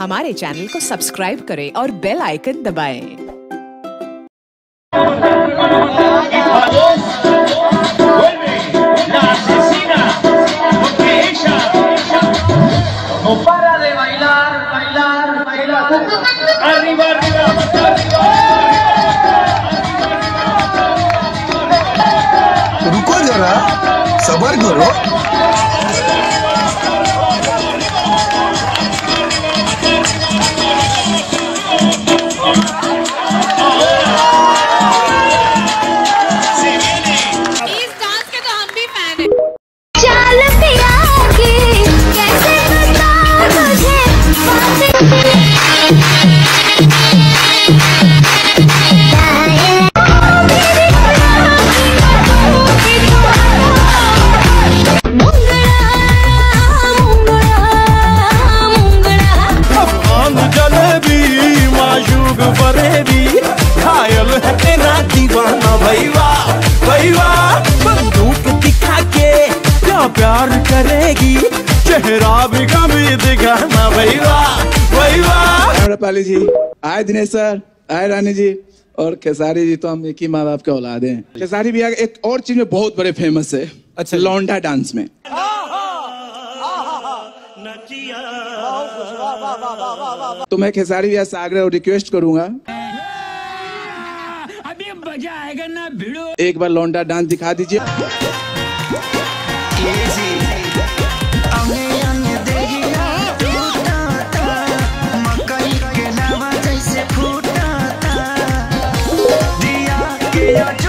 हमारे चैनल को सब्सक्राइब करें और बेल आइकन दबाएँ। रुको जरा सबर करो चेहरा भी कभी दिखाना भैया भैया। अम्रपाली जी आए दिनेश सर आए रानी जी। और खेसारी जी तो हम एक ही माँ बाप के औलाद हैं। खेसारी भैया एक और चीज़ में बहुत बड़े फ़ेमस है अच्छा लौंडा डांस में। तो मैं खेसारी भैया से आग्रह और रिक्वेस्ट करूँगा। अभी मज़ा आएगा ना भिड़ो। एक बार लौंडा डांस दिखा दीजिए। 내려줘.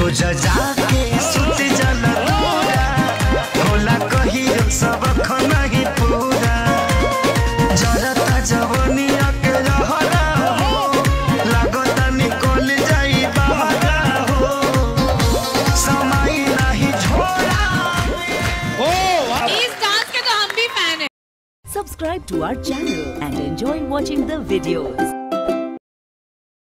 रोज जाके सुत जल होला कही सब नहीं पूरा। जरता जवनिया के रहरा हो। लागता निकल जाई बहरा हो। समय नहीं छोड़ा इस डांस के तो हम भी फ़ैन हैं। Subscribe to our channel and enjoy watching the videos.